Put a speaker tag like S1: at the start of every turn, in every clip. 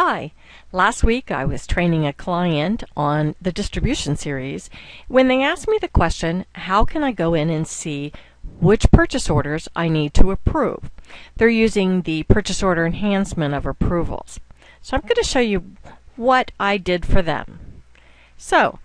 S1: Hi. Last week I was training a client on the distribution series when they asked me the question, how can I go in and see which purchase orders I need to approve? They're using the purchase order enhancement of approvals. So I'm going to show you what I did for them. So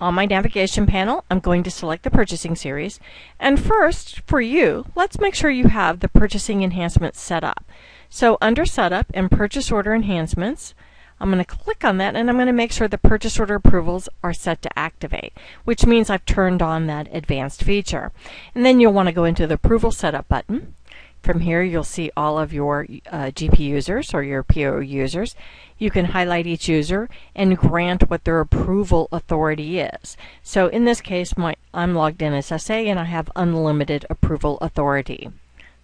S1: on my navigation panel, I'm going to select the purchasing series. And first, for you, let's make sure you have the purchasing enhancements set up. So under Setup and Purchase Order Enhancements, I'm going to click on that and I'm going to make sure the purchase order approvals are set to activate, which means I've turned on that advanced feature. And then you'll want to go into the Approval Setup button. From here, you'll see all of your uh, GP users or your PO users. You can highlight each user and grant what their approval authority is. So in this case, my, I'm logged in as SA and I have unlimited approval authority.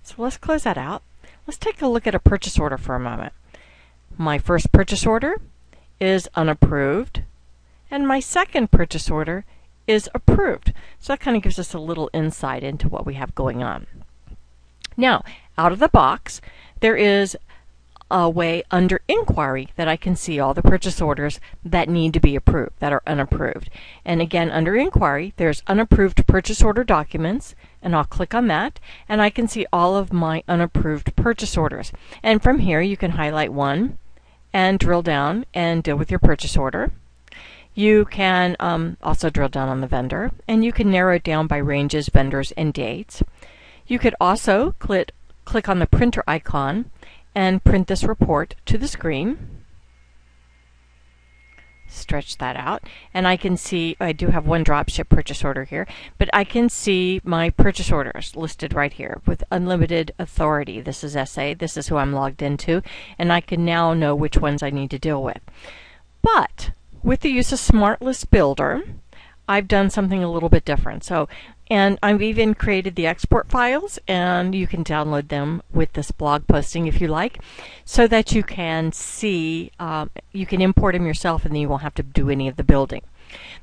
S1: So let's close that out. Let's take a look at a purchase order for a moment. My first purchase order is unapproved, and my second purchase order is approved. So that kind of gives us a little insight into what we have going on. Now, out of the box, there is a way under inquiry that I can see all the purchase orders that need to be approved, that are unapproved. And again, under inquiry, there's unapproved purchase order documents, and I'll click on that, and I can see all of my unapproved purchase orders. And from here, you can highlight one and drill down and deal with your purchase order. You can um, also drill down on the vendor, and you can narrow it down by ranges, vendors, and dates. You could also click, click on the printer icon and print this report to the screen. Stretch that out. And I can see I do have one dropship purchase order here but I can see my purchase orders listed right here with unlimited authority. This is SA this is who I'm logged into. And I can now know which ones I need to deal with. But with the use of SmartList Builder I've done something a little bit different. So, and I've even created the export files and you can download them with this blog posting if you like so that you can see, um, you can import them yourself and then you won't have to do any of the building.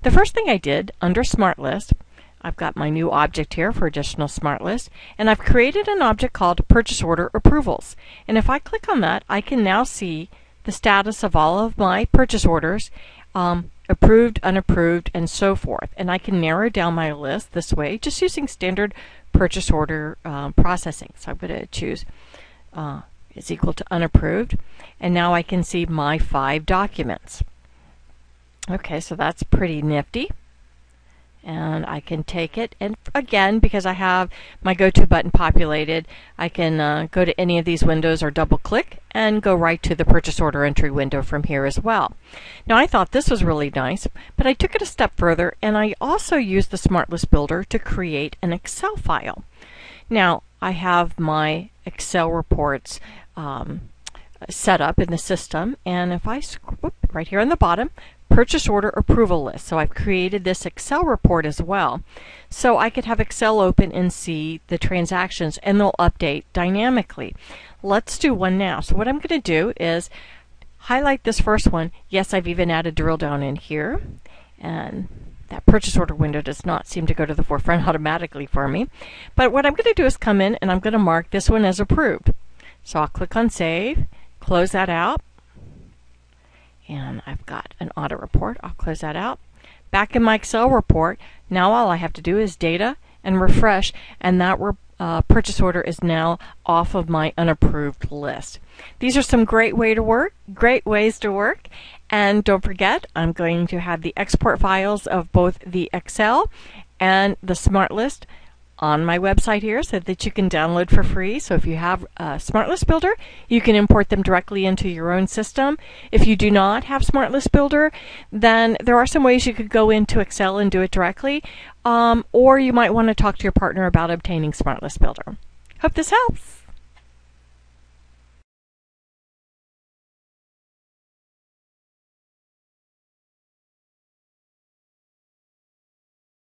S1: The first thing I did under SmartList, I've got my new object here for additional SmartList and I've created an object called Purchase Order Approvals. And if I click on that, I can now see the status of all of my purchase orders um, approved, unapproved, and so forth. And I can narrow down my list this way just using standard purchase order uh, processing. So I'm going to choose uh, is equal to unapproved. And now I can see my five documents. Okay, so that's pretty nifty and I can take it and again because I have my go to button populated I can uh, go to any of these windows or double click and go right to the purchase order entry window from here as well. Now I thought this was really nice but I took it a step further and I also used the SmartList Builder to create an Excel file. Now I have my Excel reports um, set up in the system and if I whoop, right here on the bottom purchase order approval list. So I've created this Excel report as well. So I could have Excel open and see the transactions and they'll update dynamically. Let's do one now. So what I'm going to do is highlight this first one. Yes, I've even added drill down in here. And that purchase order window does not seem to go to the forefront automatically for me. But what I'm going to do is come in and I'm going to mark this one as approved. So I'll click on save, close that out, and I've got an audit report. I'll close that out. Back in my Excel report, now all I have to do is data and refresh, and that uh, purchase order is now off of my unapproved list. These are some great way to work, great ways to work. And don't forget, I'm going to have the export files of both the Excel and the SmartList on my website here so that you can download for free. So if you have a SmartList Builder, you can import them directly into your own system. If you do not have SmartList Builder, then there are some ways you could go into Excel and do it directly, um, or you might want to talk to your partner about obtaining SmartList Builder. Hope this helps.